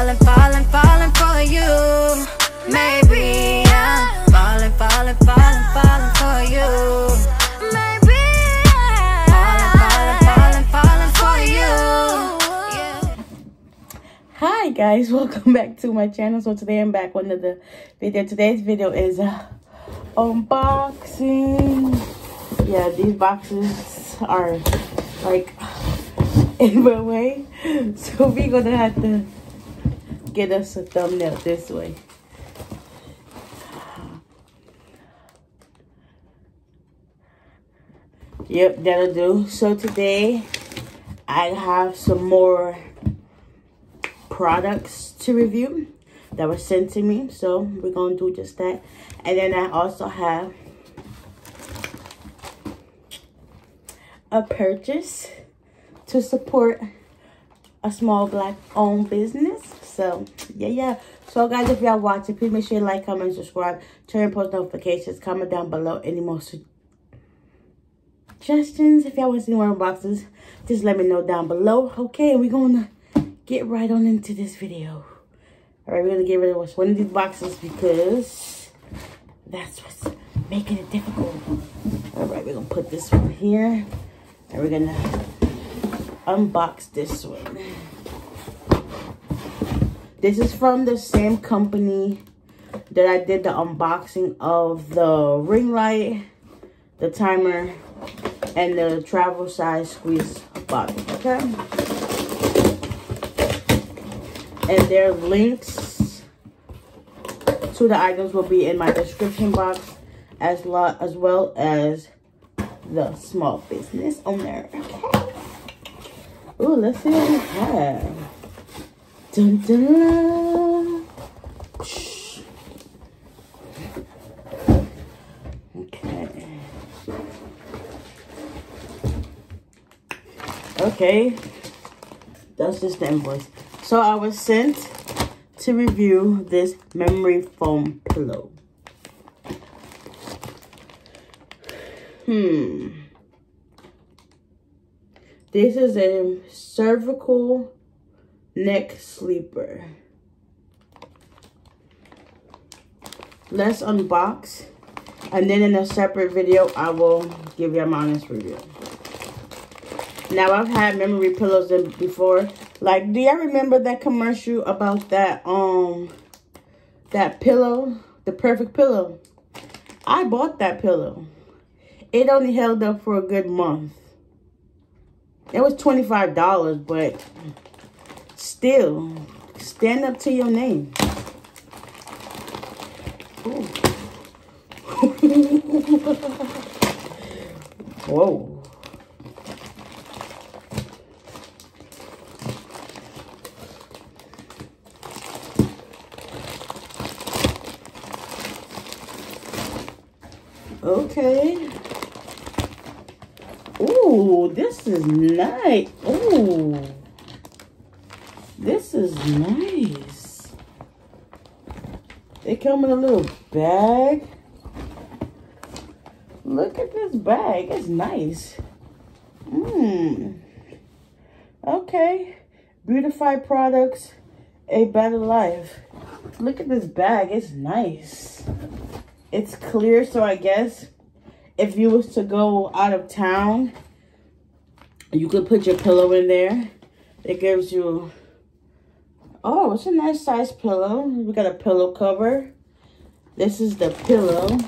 falling, falling, falling for you. Maybe I'm falling, falling, falling, falling for you. Maybe falling, falling, falling, falling for you. Hi guys, welcome back to my channel. So today I'm back with another video. Today's video is uh, unboxing. Yeah, these boxes are like in my way. So we're gonna have to get us a thumbnail this way. Yep, that'll do. So today I have some more products to review that were sent to me. So we're going to do just that. And then I also have a purchase to support a small black owned business. So yeah, yeah. So guys, if y'all watching, please make sure you like, comment, subscribe, turn post notifications, comment down below any more suggestions. If y'all want to see more unboxings, just let me know down below. Okay, we're gonna get right on into this video. All right, we're gonna get rid of one of these boxes because that's what's making it difficult. All right, we're gonna put this one here and we're gonna unbox this one. This is from the same company that I did the unboxing of the ring light, the timer, and the travel size squeeze bottle, okay? And their links to the items will be in my description box as, as well as the small business owner, okay? Ooh, let's see what we have. Dun, dun. Okay. Okay. That's just the invoice. So I was sent to review this memory foam pillow. Hmm. This is a cervical neck sleeper. Let's unbox. And then in a separate video, I will give you my honest review. Now, I've had memory pillows before. Like, do y'all remember that commercial about that, um, that pillow? The perfect pillow. I bought that pillow. It only held up for a good month. It was $25, but still, stand up to your name. Whoa. Okay. Ooh, this is nice. Ooh. Is nice. They come in a little bag. Look at this bag. It's nice. Mmm. Okay. Beautify products. A better life. Look at this bag. It's nice. It's clear, so I guess if you was to go out of town, you could put your pillow in there. It gives you, oh, it's a nice size pillow. We got a pillow cover. This is the pillow.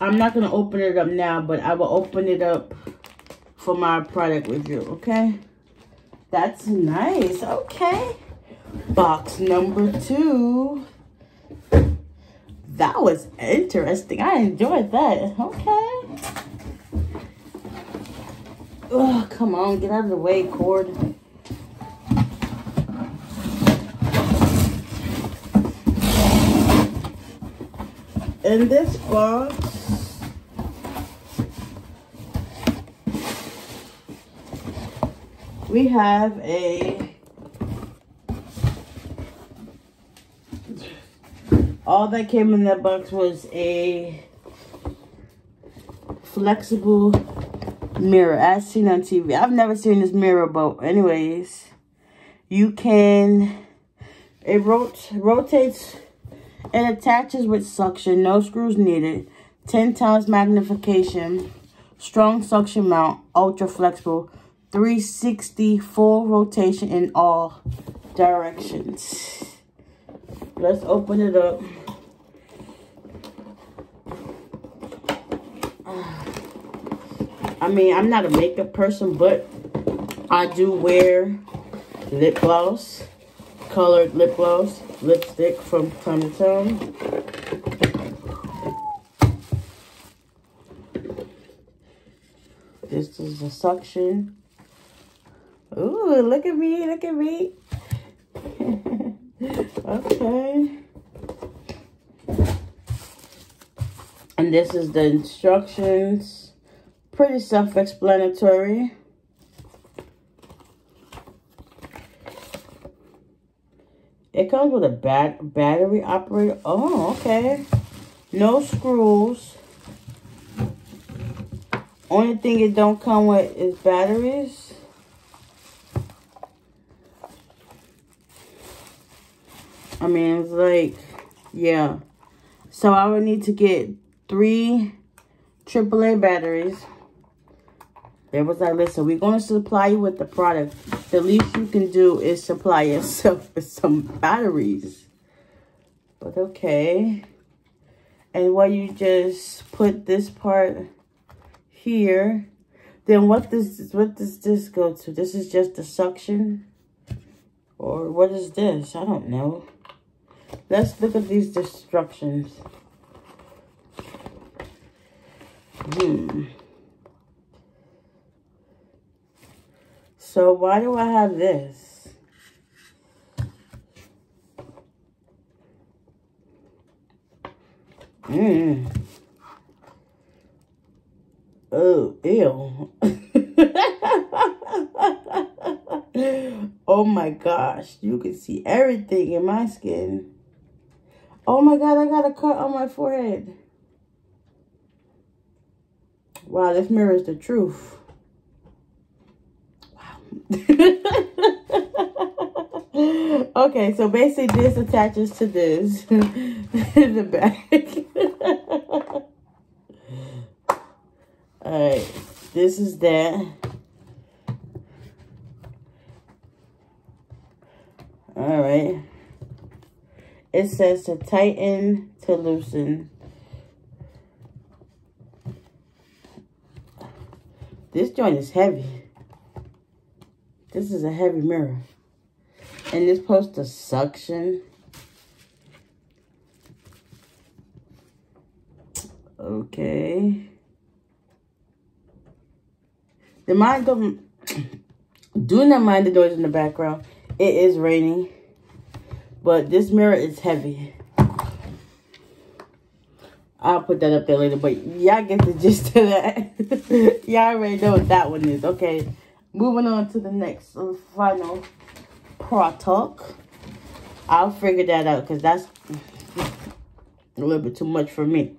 I'm not going to open it up now, but I will open it up for my product review, okay? That's nice. Okay. Box number two. That was interesting. I enjoyed that. Okay. Oh, come on. Get out of the way, cord. In this box, we have a all that came in that box was a flexible mirror as seen on TV. I've never seen this mirror, but anyways, you can, it rot rotates and attaches with suction. No screws needed. 10 times magnification. Strong suction mount. Ultra flexible. 360 full rotation in all directions. Let's open it up. I mean, I'm not a makeup person, but I do wear lip gloss, colored lip gloss, lipstick from time to time. This is the suction. Ooh, look at me, look at me. okay. And this is the instructions. Pretty self-explanatory. It comes with a bat battery operator. Oh, okay. No screws. Only thing it don't come with is batteries. I mean, it's like, yeah. So I would need to get three AAA batteries. There was our list. So we're going to supply you with the product. The least you can do is supply yourself with some batteries. But okay. And what you just put this part here. Then what does what does this go to? This is just the suction. Or what is this? I don't know. Let's look at these instructions. Hmm. So why do I have this? Mmm. Oh, ew. oh my gosh. You can see everything in my skin. Oh my God, I got a cut on my forehead. Wow, this mirror is the truth. Okay, so basically this attaches to this in the back. Alright, this is that. Alright. It says to tighten, to loosen. This joint is heavy. This is a heavy mirror. And it's supposed to suction. Okay. The mind don't do not mind the noise in the background. It is raining. But this mirror is heavy. I'll put that up there later, but y'all get the gist of that. y'all already know what that one is. Okay, moving on to the next uh, final product. I'll figure that out because that's a little bit too much for me.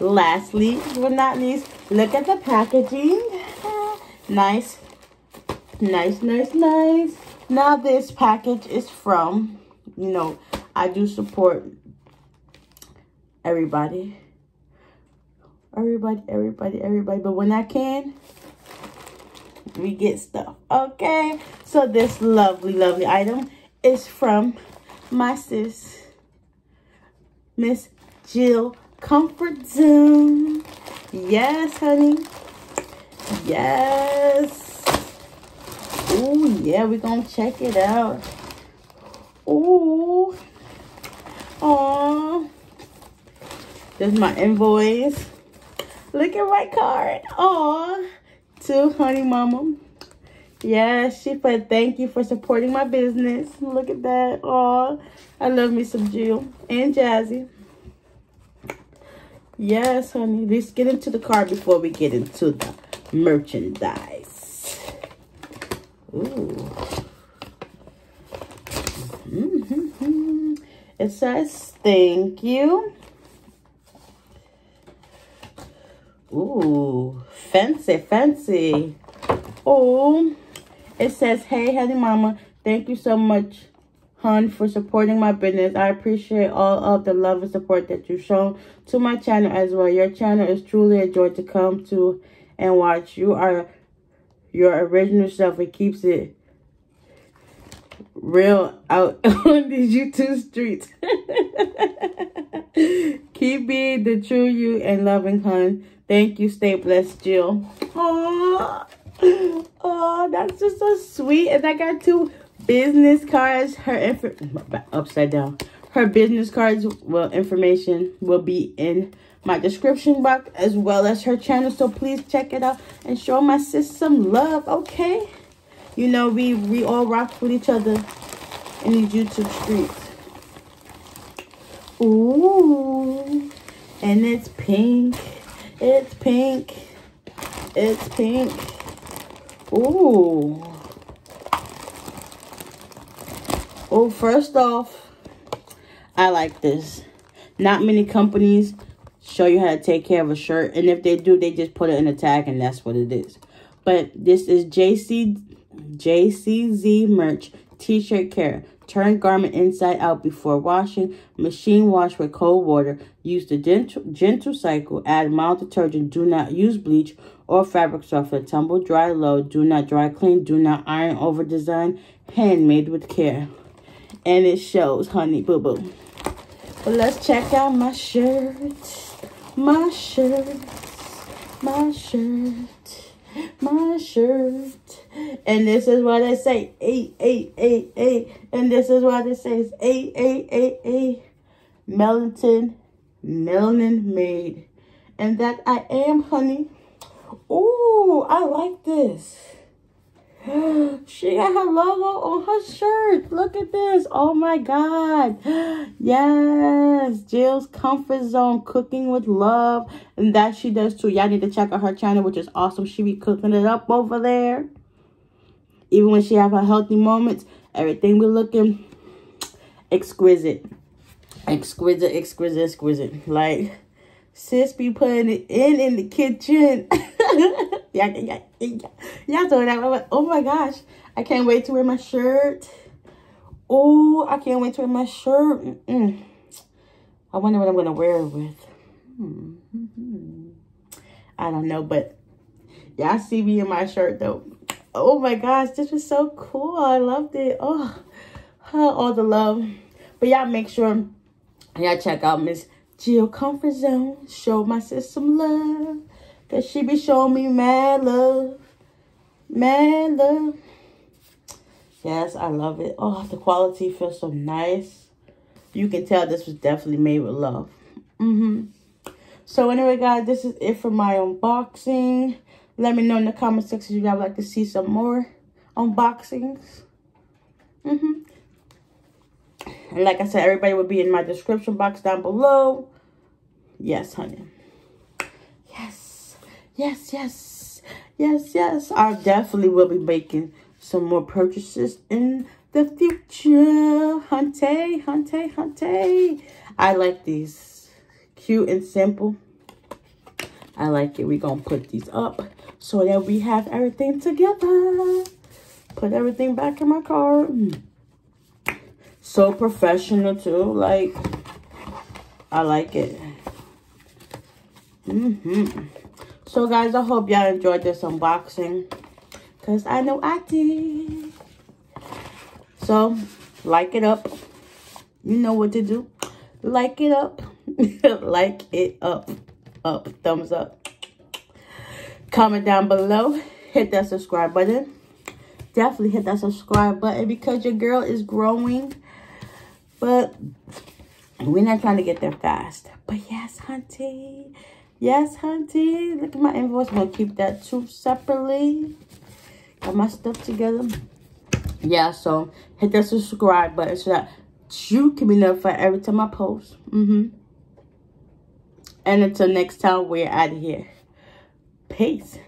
Lastly, but not least, look at the packaging. nice, nice, nice, nice. Now this package is from you know, I do support everybody. Everybody, everybody, everybody. But when I can, we get stuff. Okay? So this lovely, lovely item is from my sis, Miss Jill Comfort Zone. Yes, honey. Yes. Oh, yeah, we're going to check it out. Ooh. Aww. This is my invoice. Look at my card. Aw. To Honey Mama. Yeah, she put thank you for supporting my business. Look at that. Oh, I love me some Jill and Jazzy. Yes, honey. Let's get into the card before we get into the merchandise. Ooh. Mm -hmm. It says, thank you. Ooh, fancy, fancy. Oh, it says, hey, honey mama, thank you so much, hon, for supporting my business. I appreciate all of the love and support that you've shown to my channel as well. Your channel is truly a joy to come to and watch. You are your original self. It keeps it real out on these YouTube streets. Keep being the true you and loving hun. Thank you. Stay blessed, Jill. Oh, oh, that's just so sweet. And I got two business cards. Her upside down. Her business cards, well, information will be in my description box as well as her channel. So please check it out and show my sis some love, okay? You know, we, we all rock with each other in these YouTube streets. Ooh. And it's pink. It's pink. It's pink. Ooh. Oh, first off, I like this. Not many companies show you how to take care of a shirt. And if they do, they just put it in a tag and that's what it is. But this is JC, JCZ merch t-shirt care. Turn garment inside out before washing. Machine wash with cold water. Use the gentle, gentle cycle. Add mild detergent. Do not use bleach or fabric softener. Tumble dry low. Do not dry clean. Do not iron over design. Handmade with care. And it shows, honey boo boo. But let's check out my shirt. My shirt. My shirt. My shirt. And this is what it say. Eight, eight, eight, eight. And this is what it says. Eight, eight, eight, eight. Melanin, melanin made. And that I am, honey. Ooh, I like this. she got her logo on her shirt. Look at this. Oh my God. Yes. Jill's Comfort Zone Cooking with Love. And that she does too. Y'all need to check out her channel, which is awesome. She be cooking it up over there. Even when she have her healthy moments, everything be looking exquisite. Exquisite, exquisite, exquisite. Like, sis be putting it in in the kitchen. Y'all told that. Oh my gosh. I can't wait to wear my shirt. Oh, I can't wait to wear my shirt. Mm -mm. I wonder what I'm going to wear it with. Hmm. I don't know, but y'all see me in my shirt though. Oh my gosh, this was so cool. I loved it. Oh, all the love. But y'all make sure y'all check out Miss Jill Comfort Zone. Show my sis some love. Because she be showing me mad love. Mad love. Yes, I love it. Oh, the quality feels so nice. You can tell this was definitely made with love. Mm-hmm. So anyway, guys, this is it for my unboxing. Let me know in the comment section if y'all like to see some more unboxings. Mm hmm And like I said, everybody will be in my description box down below. Yes, honey. Yes. Yes, yes. Yes, yes. I definitely will be making some more purchases in the future. Hunte, hunte, hunte. I like these. Cute and simple. I like it. We're going to put these up so that we have everything together. Put everything back in my car. So professional too. Like, I like it. Mm hmm So guys, I hope y'all enjoyed this unboxing. Because I know I did. So, like it up. You know what to do. Like it up. like it up. Up. Thumbs up. Comment down below. Hit that subscribe button. Definitely hit that subscribe button because your girl is growing. But we're not trying to get there fast. But yes, hunty. Yes, hunty. Look at my invoice. I'm going to keep that two separately. Got my stuff together. Yeah, so hit that subscribe button so that you can be notified every time I post. Mm-hmm. And until next time, we're out of here. Peace.